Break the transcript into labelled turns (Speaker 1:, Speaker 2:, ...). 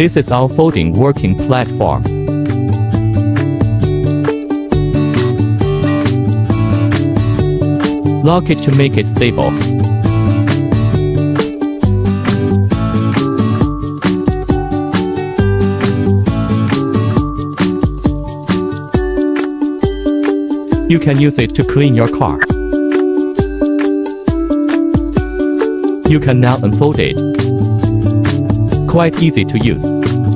Speaker 1: This is our folding working platform. Lock it to make it stable. You can use it to clean your car. You can now unfold it. Quite easy to use.